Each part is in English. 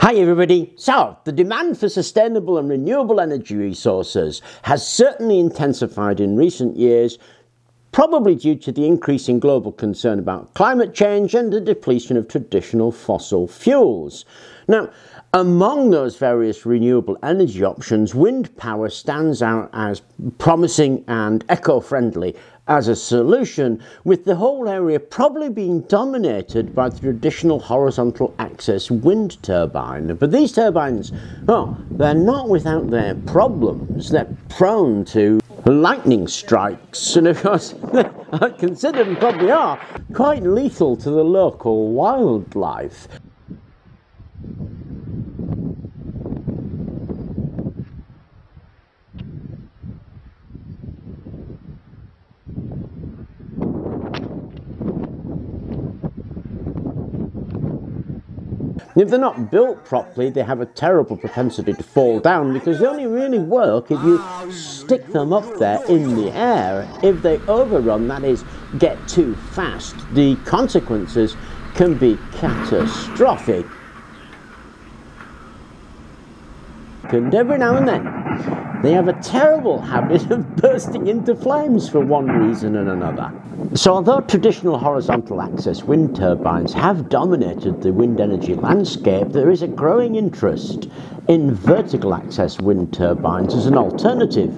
Hi everybody. So, the demand for sustainable and renewable energy resources has certainly intensified in recent years, probably due to the increasing global concern about climate change and the depletion of traditional fossil fuels. Now, among those various renewable energy options, wind power stands out as promising and eco-friendly as a solution, with the whole area probably being dominated by the traditional horizontal axis wind turbine. But these turbines, oh, they're not without their problems. They're prone to lightning strikes, and of course, I consider them probably are quite lethal to the local wildlife. If they're not built properly, they have a terrible propensity to fall down because they only really work if you stick them up there in the air. If they overrun, that is, get too fast, the consequences can be catastrophic. And every now and then, they have a terrible habit of bursting into flames for one reason and another. So although traditional horizontal axis wind turbines have dominated the wind energy landscape, there is a growing interest in vertical axis wind turbines as an alternative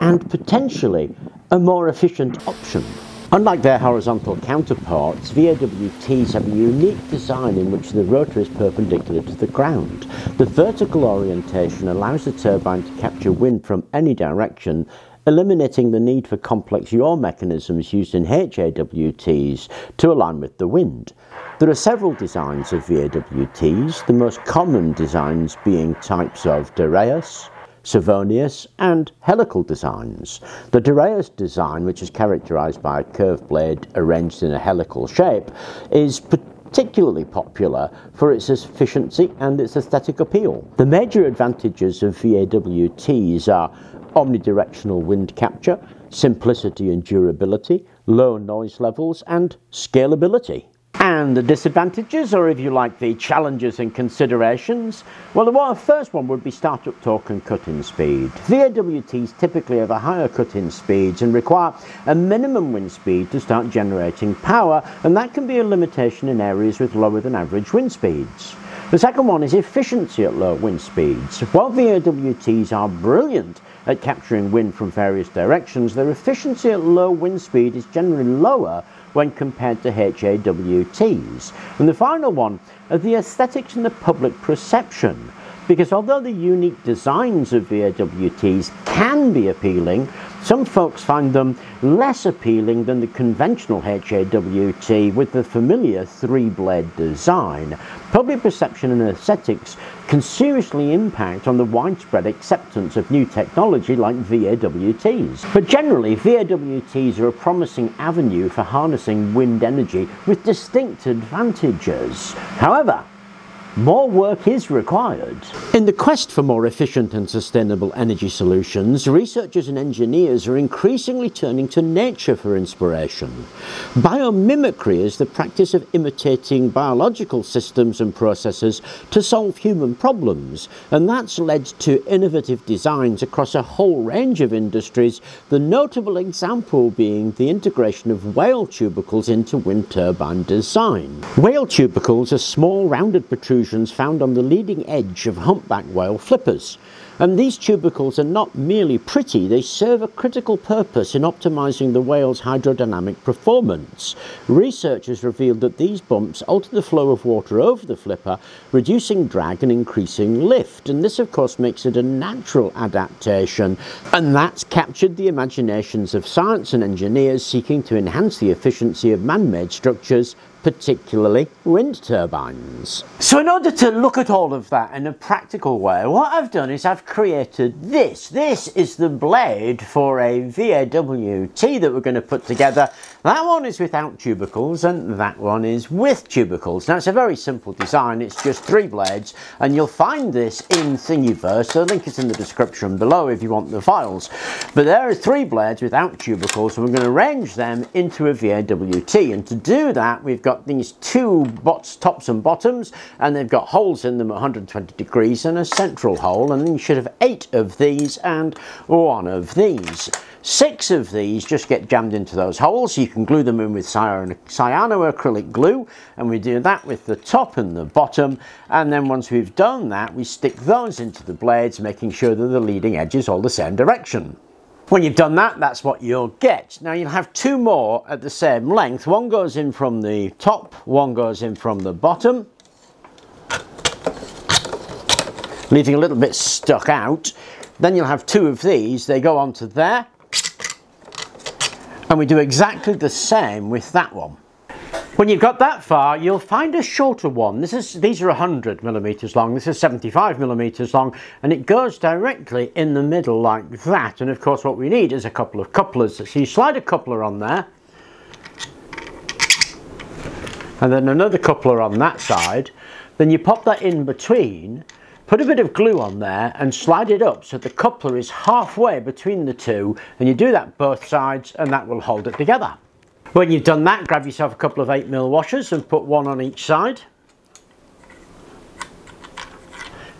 and potentially a more efficient option. Unlike their horizontal counterparts, VAWTs have a unique design in which the rotor is perpendicular to the ground. The vertical orientation allows the turbine to capture wind from any direction, eliminating the need for complex yaw mechanisms used in HAWTs to align with the wind. There are several designs of VAWTs, the most common designs being types of Darrieus, Savonius, and helical designs. The Darrieus design, which is characterized by a curved blade arranged in a helical shape, is particularly popular for its efficiency and its aesthetic appeal. The major advantages of VAWTs are omnidirectional wind capture, simplicity and durability, low noise levels, and scalability. And the disadvantages, or if you like, the challenges and considerations, well, the first one would be startup torque and cut-in speed. VAWTs typically have a higher cut-in speeds and require a minimum wind speed to start generating power, and that can be a limitation in areas with lower than average wind speeds. The second one is efficiency at low wind speeds. While VAWTs are brilliant at capturing wind from various directions, their efficiency at low wind speed is generally lower when compared to HAWTs. And the final one are the aesthetics and the public perception. Because although the unique designs of VAWTs can be appealing, some folks find them less appealing than the conventional HAWT with the familiar three-blade design. Public perception and aesthetics can seriously impact on the widespread acceptance of new technology like VAWTs. But generally, VAWTs are a promising avenue for harnessing wind energy with distinct advantages. However, more work is required. In the quest for more efficient and sustainable energy solutions, researchers and engineers are increasingly turning to nature for inspiration. Biomimicry is the practice of imitating biological systems and processes to solve human problems, and that's led to innovative designs across a whole range of industries, the notable example being the integration of whale tubercles into wind turbine design. Whale tubercles are small rounded protrusions found on the leading edge of humpback whale flippers. And these tubercles are not merely pretty, they serve a critical purpose in optimizing the whale's hydrodynamic performance. Researchers revealed that these bumps alter the flow of water over the flipper, reducing drag and increasing lift. And this, of course, makes it a natural adaptation. And that's captured the imaginations of science and engineers seeking to enhance the efficiency of man-made structures particularly wind turbines. So in order to look at all of that in a practical way, what I've done is I've created this. This is the blade for a VAWT that we're going to put together. That one is without tubercles and that one is with tubercles. Now it's a very simple design, it's just three blades and you'll find this in Thingiverse, the link is in the description below if you want the files. But there are three blades without tubercles and we're going to arrange them into a VAWT and to do that we've got these two bots, tops and bottoms and they've got holes in them 120 degrees and a central hole and then you should have eight of these and one of these. Six of these just get jammed into those holes. You can glue them in with cyano cyanoacrylic glue and we do that with the top and the bottom and then once we've done that we stick those into the blades making sure that the leading edge is all the same direction. When you've done that, that's what you'll get. Now you'll have two more at the same length. One goes in from the top, one goes in from the bottom. Leaving a little bit stuck out. Then you'll have two of these, they go onto there and we do exactly the same with that one. When you've got that far, you'll find a shorter one. This is, these are 100 millimeters long, this is 75 millimeters long, and it goes directly in the middle like that. And of course what we need is a couple of couplers. So you slide a coupler on there, and then another coupler on that side, then you pop that in between, Put a bit of glue on there and slide it up so the coupler is halfway between the two and you do that both sides and that will hold it together. When you've done that, grab yourself a couple of 8mm washers and put one on each side.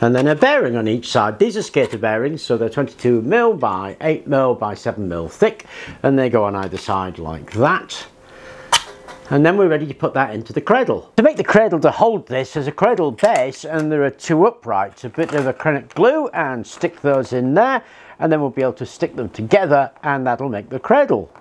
And then a bearing on each side. These are skater bearings, so they're 22mm by 8mm by 7mm thick, and they go on either side like that and then we're ready to put that into the cradle. To make the cradle to hold this, there's a cradle base and there are two uprights, a bit of acrylic glue and stick those in there and then we'll be able to stick them together and that'll make the cradle.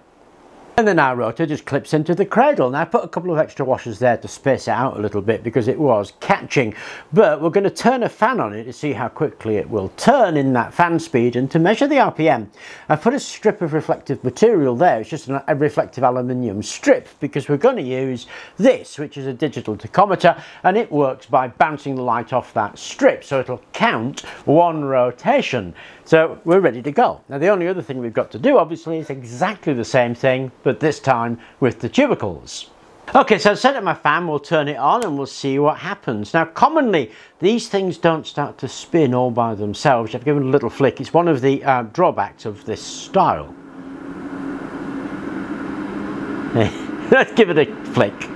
And the now rotor just clips into the cradle. Now I put a couple of extra washers there to space it out a little bit because it was catching. But we're going to turn a fan on it to see how quickly it will turn in that fan speed and to measure the RPM. I've put a strip of reflective material there. It's just a reflective aluminium strip because we're going to use this which is a digital tachometer and it works by bouncing the light off that strip so it'll count one rotation. So we're ready to go. Now the only other thing we've got to do obviously is exactly the same thing but this time with the tubercles. Okay, so i set up my fan, we'll turn it on and we'll see what happens. Now, commonly, these things don't start to spin all by themselves. You have to give it a little flick. It's one of the uh, drawbacks of this style. Let's give it a flick.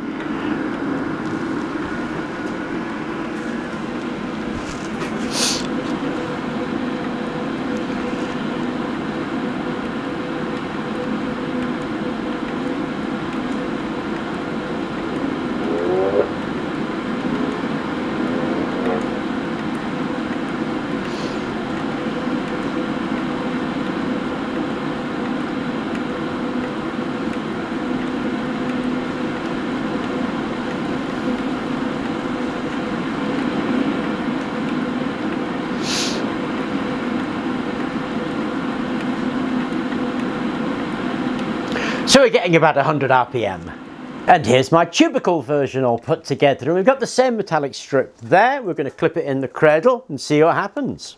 We're getting about 100 RPM. And here's my tubercle version all put together. And we've got the same metallic strip there. We're going to clip it in the cradle and see what happens.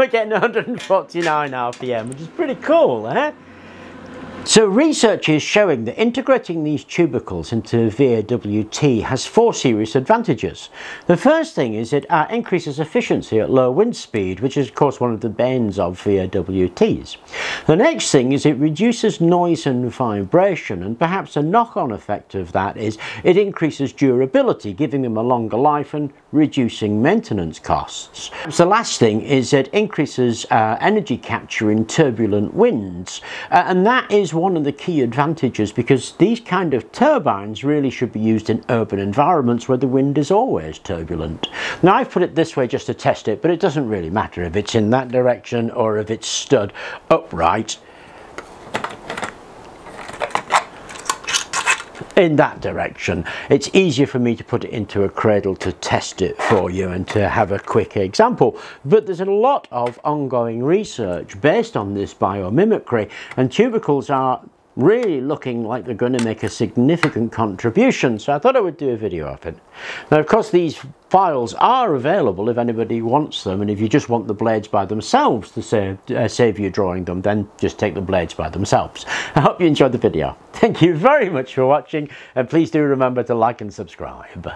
we're getting 149 RPM, which is pretty cool, eh? So research is showing that integrating these tubercles into VAWT has four serious advantages. The first thing is it uh, increases efficiency at low wind speed, which is of course one of the banes of VAWTs. The next thing is it reduces noise and vibration, and perhaps a knock-on effect of that is it increases durability, giving them a longer life and reducing maintenance costs. The last thing is it increases uh, energy capture in turbulent winds, uh, and that is one of the key advantages because these kind of turbines really should be used in urban environments where the wind is always turbulent. Now I've put it this way just to test it, but it doesn't really matter if it's in that direction or if it's stood upright in that direction. It's easier for me to put it into a cradle to test it for you and to have a quick example. But there's a lot of ongoing research based on this biomimicry and tubercles are really looking like they're going to make a significant contribution so I thought I would do a video of it. Now of course these files are available if anybody wants them and if you just want the blades by themselves to save, uh, save you drawing them then just take the blades by themselves. I hope you enjoyed the video. Thank you very much for watching and please do remember to like and subscribe.